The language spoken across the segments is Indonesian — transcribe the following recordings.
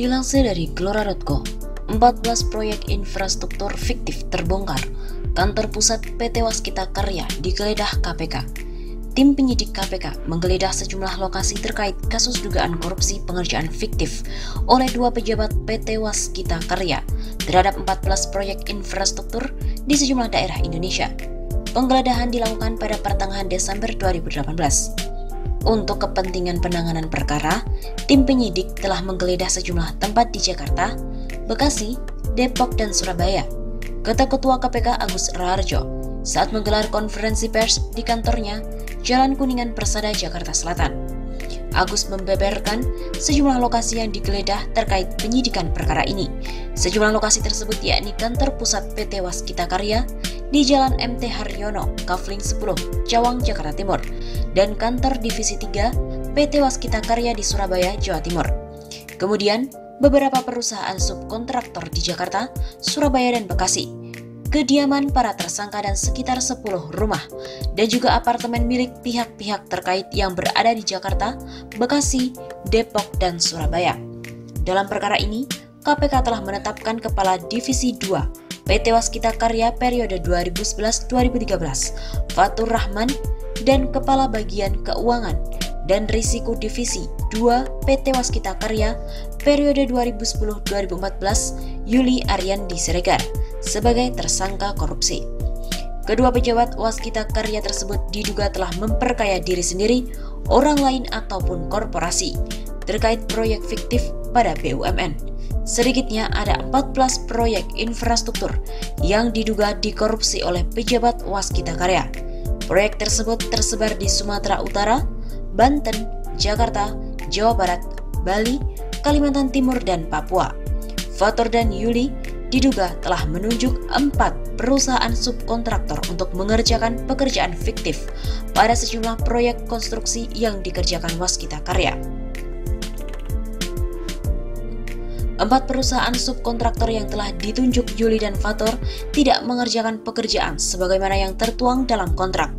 Dilansir dari Gelora.co, 14 proyek infrastruktur fiktif terbongkar. Kantor pusat PT Waskita Karya digeledah KPK. Tim penyidik KPK menggeledah sejumlah lokasi terkait kasus dugaan korupsi pengerjaan fiktif oleh dua pejabat PT Waskita Karya terhadap 14 proyek infrastruktur di sejumlah daerah Indonesia. Penggeledahan dilakukan pada pertengahan Desember 2018. Untuk kepentingan penanganan perkara, tim penyidik telah menggeledah sejumlah tempat di Jakarta, Bekasi, Depok, dan Surabaya. Kata Ketua KPK Agus Raharjo saat menggelar konferensi pers di kantornya Jalan Kuningan Persada, Jakarta Selatan. Agus membeberkan sejumlah lokasi yang digeledah terkait penyidikan perkara ini. Sejumlah lokasi tersebut yakni kantor pusat PT Waskita Karya di Jalan MT Haryono, Kafling 10, Cawang, Jakarta Timur, dan kantor Divisi 3 PT Waskita Karya di Surabaya, Jawa Timur. Kemudian, beberapa perusahaan subkontraktor di Jakarta, Surabaya, dan Bekasi, kediaman para tersangka dan sekitar 10 rumah, dan juga apartemen milik pihak-pihak terkait yang berada di Jakarta, Bekasi, Depok, dan Surabaya. Dalam perkara ini, KPK telah menetapkan Kepala Divisi 2 PT Waskita Karya periode 2011-2013, Fatur Rahman, dan Kepala Bagian Keuangan dan Risiko Divisi 2 PT Waskita Karya periode 2010-2014 Yuli Aryandi Siregar sebagai tersangka korupsi. Kedua pejabat Waskita Karya tersebut diduga telah memperkaya diri sendiri, orang lain ataupun korporasi terkait proyek fiktif pada BUMN. Sedikitnya ada 14 proyek infrastruktur yang diduga dikorupsi oleh pejabat Waskita Karya. Proyek tersebut tersebar di Sumatera Utara, Banten, Jakarta, Jawa Barat, Bali, Kalimantan Timur, dan Papua. Fator dan Yuli diduga telah menunjuk empat perusahaan subkontraktor untuk mengerjakan pekerjaan fiktif pada sejumlah proyek konstruksi yang dikerjakan Waskita Karya. Empat perusahaan subkontraktor yang telah ditunjuk Yuli dan Fator tidak mengerjakan pekerjaan sebagaimana yang tertuang dalam kontrak.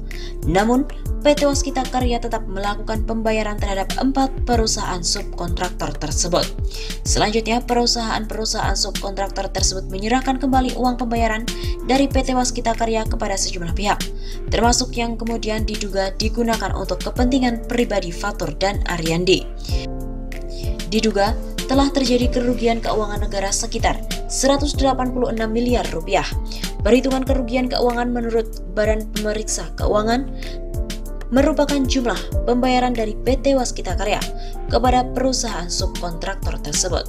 Namun, PT Waskita Karya tetap melakukan pembayaran terhadap empat perusahaan subkontraktor tersebut. Selanjutnya, perusahaan-perusahaan subkontraktor tersebut menyerahkan kembali uang pembayaran dari PT Waskita Karya kepada sejumlah pihak, termasuk yang kemudian diduga digunakan untuk kepentingan pribadi Fatur dan Ariandi. Diduga, telah terjadi kerugian keuangan negara sekitar 186 miliar rupiah. Perhitungan kerugian keuangan menurut Badan Pemeriksa Keuangan merupakan jumlah pembayaran dari PT Waskita Karya kepada perusahaan subkontraktor tersebut.